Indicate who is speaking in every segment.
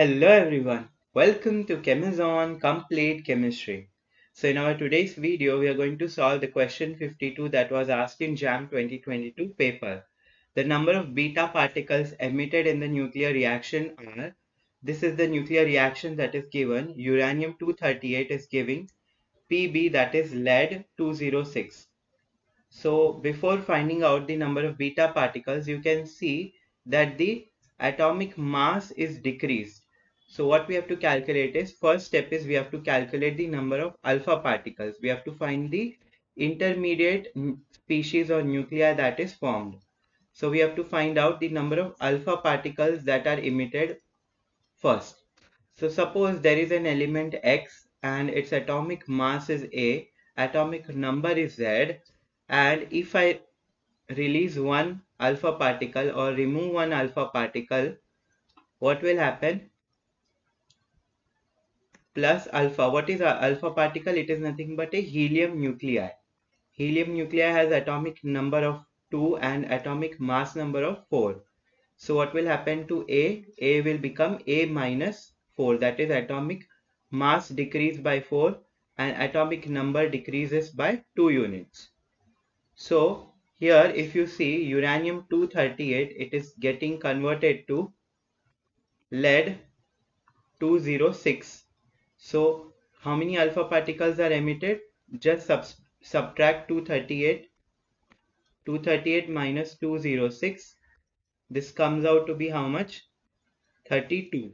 Speaker 1: Hello everyone, welcome to Chemazon Complete Chemistry. So in our today's video, we are going to solve the question 52 that was asked in JAM 2022 paper. The number of beta particles emitted in the nuclear reaction are, this is the nuclear reaction that is given, uranium-238 is giving Pb that is lead 206. So before finding out the number of beta particles, you can see that the atomic mass is decreased. So what we have to calculate is first step is we have to calculate the number of alpha particles. We have to find the intermediate species or nuclei that is formed. So we have to find out the number of alpha particles that are emitted first. So suppose there is an element X and its atomic mass is A, atomic number is Z and if I release one alpha particle or remove one alpha particle, what will happen? Plus alpha. What is a alpha particle? It is nothing but a helium nuclei. Helium nuclei has atomic number of 2 and atomic mass number of 4. So what will happen to A? A will become A minus 4. That is atomic mass decreased by 4 and atomic number decreases by 2 units. So here if you see uranium 238 it is getting converted to lead 206 so how many alpha particles are emitted? Just sub subtract 238 238 minus 206 this comes out to be how much? 32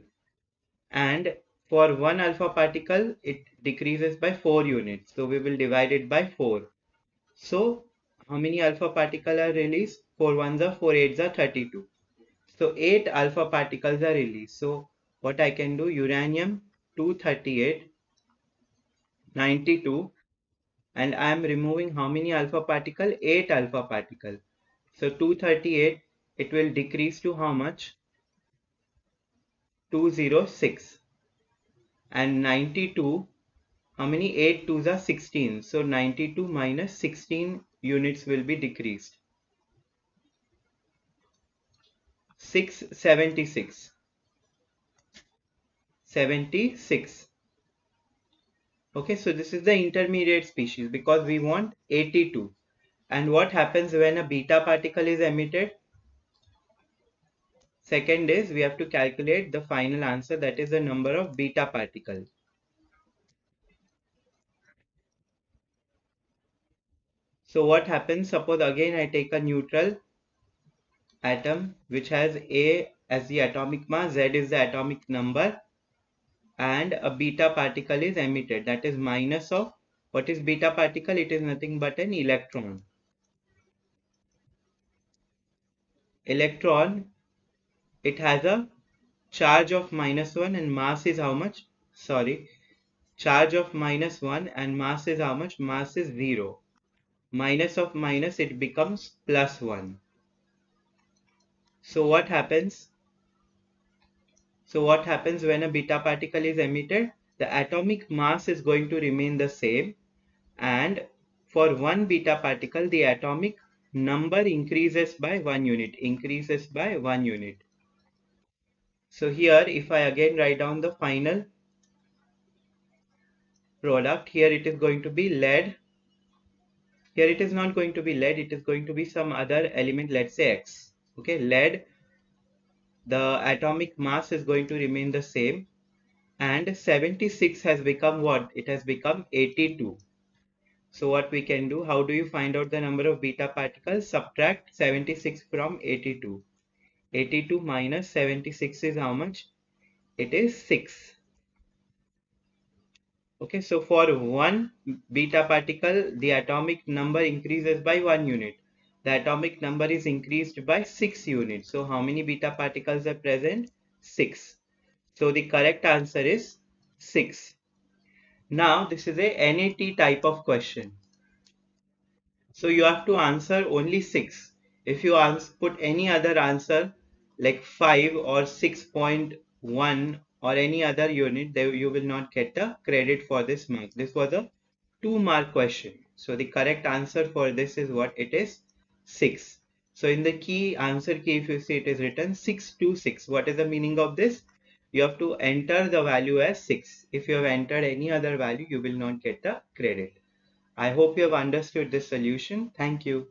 Speaker 1: and for one alpha particle it decreases by 4 units. So we will divide it by 4 so how many alpha particles are released? 4 ones are 4 eights are 32. So 8 alpha particles are released. So what I can do? Uranium 238 92 and I am removing how many alpha particle? 8 alpha particle. So 238 it will decrease to how much? 206 and 92 how many? 8 twos are 16 so 92 minus 16 units will be decreased. 676 76 okay so this is the intermediate species because we want 82 and what happens when a beta particle is emitted? Second is we have to calculate the final answer that is the number of beta particles So what happens? Suppose again I take a neutral atom which has A as the atomic mass, Z is the atomic number and a beta particle is emitted that is minus of what is beta particle? It is nothing but an electron. Electron it has a charge of minus 1 and mass is how much? Sorry charge of minus 1 and mass is how much? Mass is 0 minus of minus it becomes plus 1 so what happens so what happens when a beta particle is emitted? The atomic mass is going to remain the same. And for one beta particle the atomic number increases by one unit increases by one unit. So here if I again write down the final product here it is going to be lead. Here it is not going to be lead it is going to be some other element let's say x. Okay lead the atomic mass is going to remain the same. And 76 has become what? It has become 82 so what we can do? How do you find out the number of beta particles? Subtract 76 from 82 82 minus 76 is how much? It is 6 Okay, so for one beta particle, the atomic number increases by one unit. The atomic number is increased by six units. So how many beta particles are present? Six. So the correct answer is six. Now this is a NAT type of question. So you have to answer only six. If you put any other answer like 5 or 6.1 or any other unit, you will not get the credit for this mark. This was a two mark question. So the correct answer for this is what it is 6. So in the key answer key if you see it is written 626. What is the meaning of this? you have to enter the value as 6 if you have entered any other value you will not get the credit i hope you have understood this solution thank you